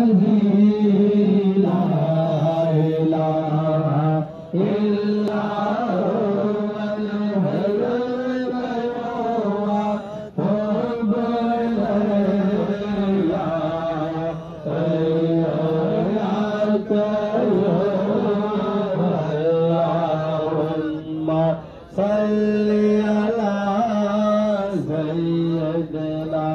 भा भल भैया सला